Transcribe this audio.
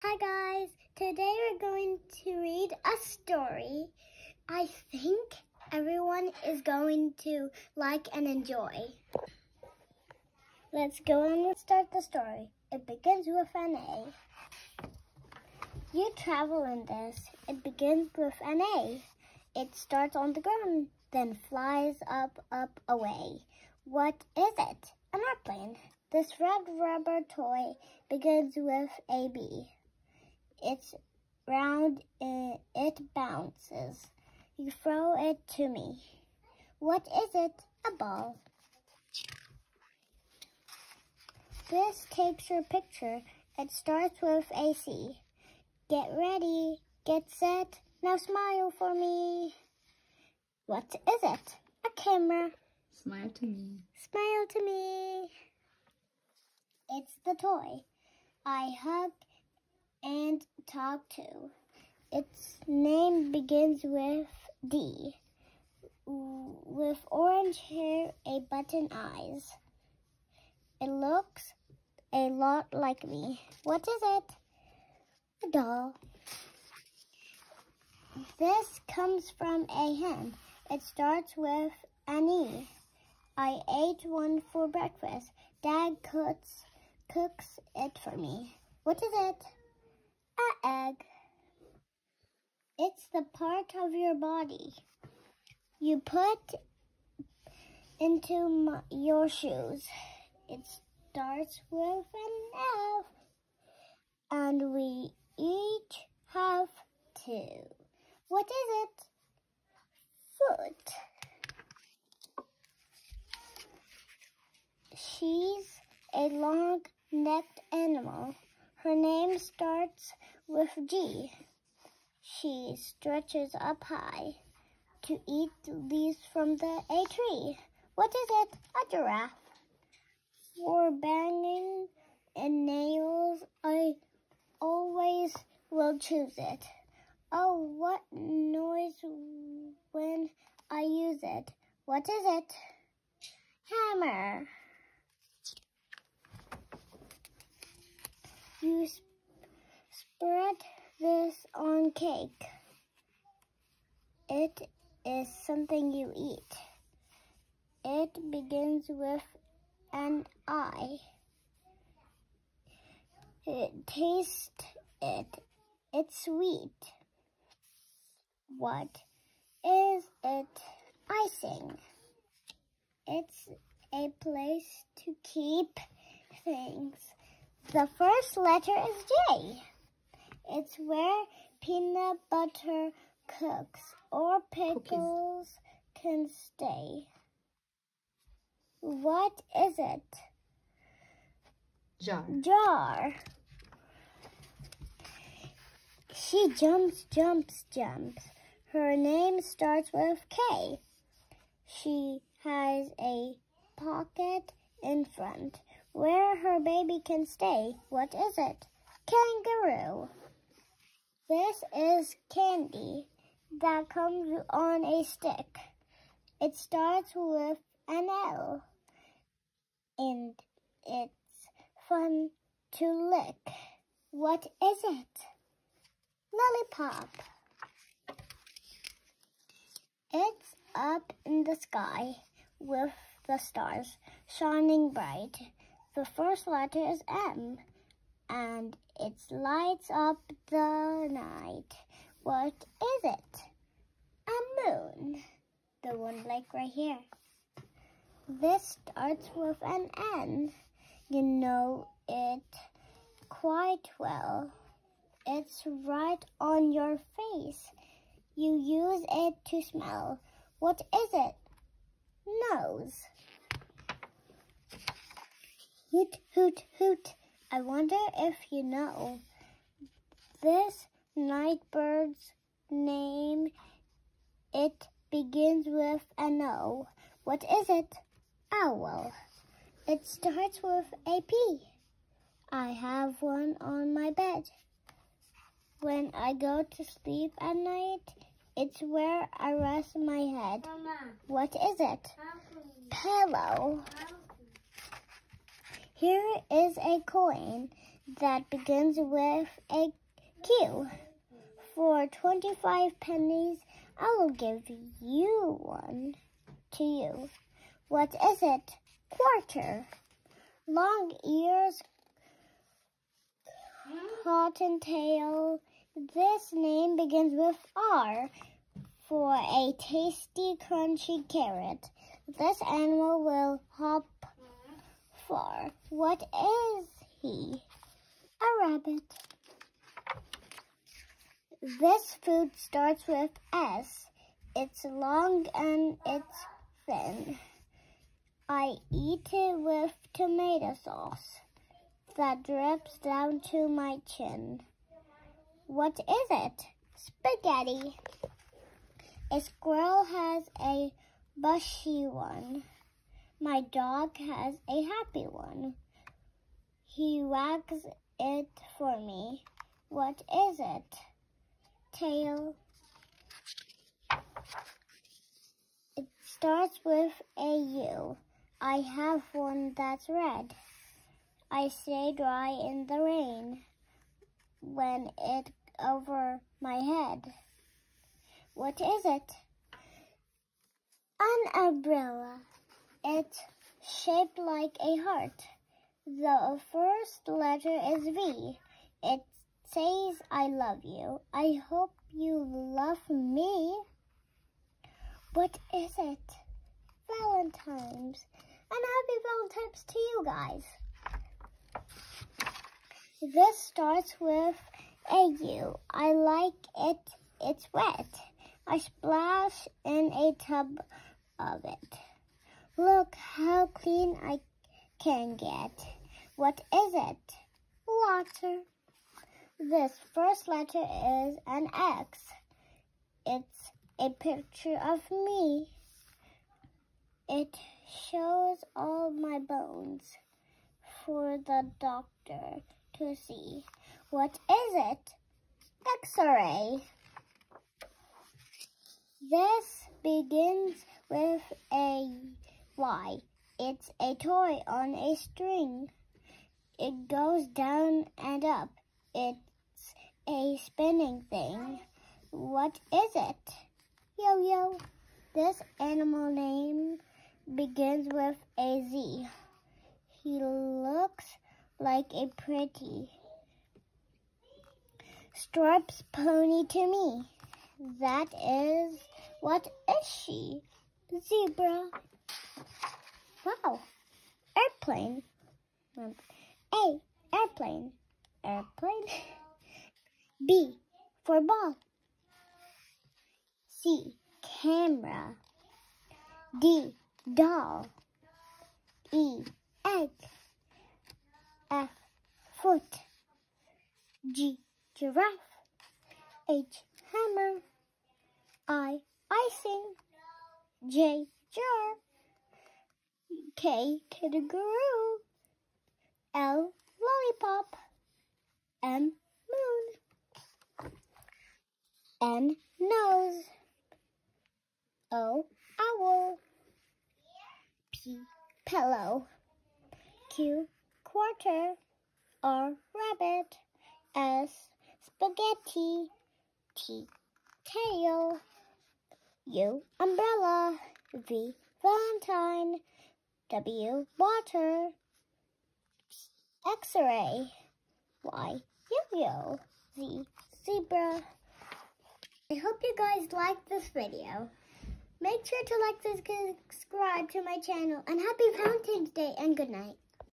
Hi guys, today we're going to read a story I think everyone is going to like and enjoy. Let's go and start the story. It begins with an A. You travel in this. It begins with an A. It starts on the ground, then flies up, up, away. What is it? An airplane. This red rubber toy begins with a B. It's round and it bounces. You throw it to me. What is it? A ball. This takes your picture. It starts with a C. Get ready. Get set. Now smile for me. What is it? A camera. Smile to me. Smile to me. It's the toy I hug and talk to. Its name begins with D. With orange hair, a button eyes. It looks a lot like me. What is it? A doll. This comes from a hen. It starts with an E. I ate one for breakfast. Dad cooks cooks it for me. What is it? A egg. It's the part of your body you put into my, your shoes. It starts with an F, and we each have two. What is it? Foot. She's a long necked animal. Her name starts with G. She stretches up high to eat leaves from the a tree. What is it? A giraffe. For banging and nails, I always will choose it. Oh, what noise when I use it. What is it? Hammer. You spread this on cake. It is something you eat. It begins with an I. Taste it. It's sweet. What is it? Icing. It's a place to keep things. The first letter is J. It's where peanut butter cooks or pickles Cookies. can stay. What is it? Jar. Jar. She jumps, jumps, jumps. Her name starts with K. She has a pocket in front where her baby can stay. What is it? Kangaroo. This is candy that comes on a stick. It starts with an L and it's fun to lick. What is it? Lollipop. It's up in the sky with the stars shining bright. The first letter is M, and it lights up the night. What is it? A moon. The one like right here. This starts with an N. You know it quite well. It's right on your face. You use it to smell. What is it? Nose. Hoot, hoot, hoot. I wonder if you know this night bird's name. It begins with an O. What is it? Owl. It starts with a P. I have one on my bed. When I go to sleep at night, it's where I rest my head. Mama, What is it? Pillow. Here is a coin. that begins with a Q. For 25 pennies, I will give you one to you. What is it? Quarter. Long ears, cottontail. This name begins with R for a tasty, crunchy carrot. This animal will hop What is he? A rabbit. This food starts with S. It's long and it's thin. I eat it with tomato sauce that drips down to my chin. What is it? Spaghetti. A squirrel has a bushy one. My dog has a happy one. He wags it for me. What is it? Tail. It starts with a U. I have one that's red. I stay dry in the rain when it over my head. What is it? An umbrella. It's shaped like a heart. The first letter is V. It says, I love you. I hope you love me. What is it? Valentine's. And happy Valentine's to you guys. This starts with a U. I like it. It's wet. I splash in a tub of it. Look how clean I can get. What is it? Water. This first letter is an X. It's a picture of me. It shows all my bones for the doctor to see. What is it? X-ray. This begins with a Y. It's a toy on a string. It goes down and up. It's a spinning thing. What is it? Yo-yo. This animal name begins with a Z. He looks like a pretty stripes pony to me. That is, what is she? Zebra. Wow. Airplane. Um, A, airplane. Airplane. B, for ball. C, camera. D, doll. E, egg. F, foot. G, giraffe. H, hammer. I, icing. J, jar. K, kangaroo. L, lollipop. M, moon. N, nose. O, owl. P, pillow. Q, quarter. R, rabbit. S, spaghetti. T, tail. U, umbrella. V, valentine. W, water. X-ray. Y, yo-yo. Z, zebra. I hope you guys liked this video. Make sure to like subscribe to my channel. And happy Valentine's Day and good night.